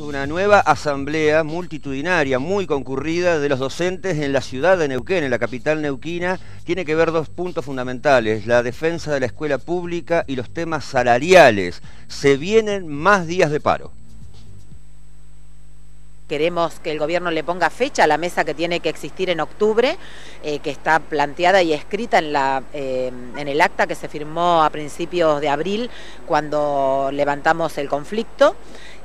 una nueva asamblea multitudinaria, muy concurrida de los docentes en la ciudad de Neuquén, en la capital neuquina. Tiene que ver dos puntos fundamentales, la defensa de la escuela pública y los temas salariales. Se vienen más días de paro. Queremos que el gobierno le ponga fecha a la mesa que tiene que existir en octubre, eh, que está planteada y escrita eh, en el acta que se firmó a principios de abril cuando levantamos el conflicto.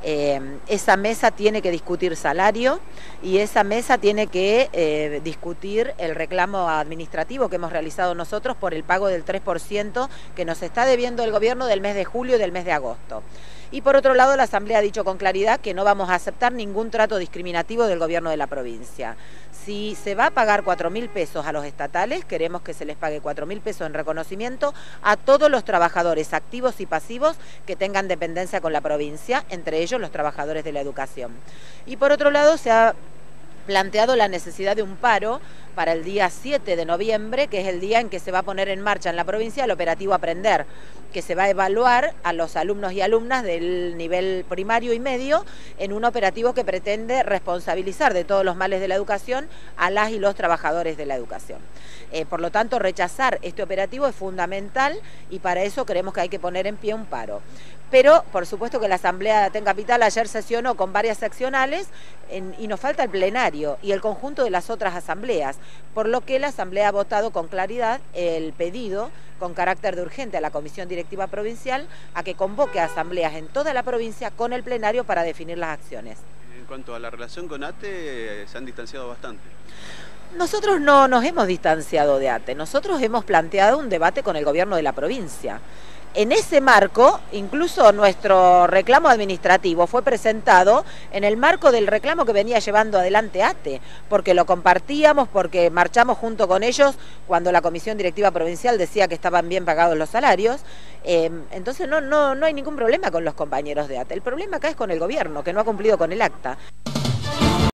Eh, esa mesa tiene que discutir salario y esa mesa tiene que discutir el reclamo administrativo que hemos realizado nosotros por el pago del 3% que nos está debiendo el gobierno del mes de julio y del mes de agosto. Y por otro lado, la Asamblea ha dicho con claridad que no vamos a aceptar ningún trato discriminativo del gobierno de la provincia. Si se va a pagar 4 mil pesos a los estatales, queremos que se les pague 4 mil pesos en reconocimiento a todos los trabajadores activos y pasivos que tengan dependencia con la provincia, entre ellos los trabajadores de la educación. Y por otro lado, se ha planteado la necesidad de un paro para el día 7 de noviembre, que es el día en que se va a poner en marcha en la provincia el operativo Aprender, que se va a evaluar a los alumnos y alumnas del nivel primario y medio en un operativo que pretende responsabilizar de todos los males de la educación a las y los trabajadores de la educación. Eh, por lo tanto, rechazar este operativo es fundamental y para eso creemos que hay que poner en pie un paro. Pero, por supuesto que la Asamblea de Aten Capital ayer sesionó con varias seccionales y nos falta el plenario y el conjunto de las otras asambleas, por lo que la Asamblea ha votado con claridad el pedido con carácter de urgente a la Comisión Directiva Provincial a que convoque a asambleas en toda la provincia con el plenario para definir las acciones. En cuanto a la relación con ATE, se han distanciado bastante. Nosotros no nos hemos distanciado de ATE, nosotros hemos planteado un debate con el gobierno de la provincia. En ese marco, incluso nuestro reclamo administrativo fue presentado en el marco del reclamo que venía llevando adelante ATE, porque lo compartíamos, porque marchamos junto con ellos cuando la Comisión Directiva Provincial decía que estaban bien pagados los salarios. Em, entonces no, no, no hay ningún problema con los compañeros de ATE. El problema acá es con el gobierno, que no ha cumplido con el acta.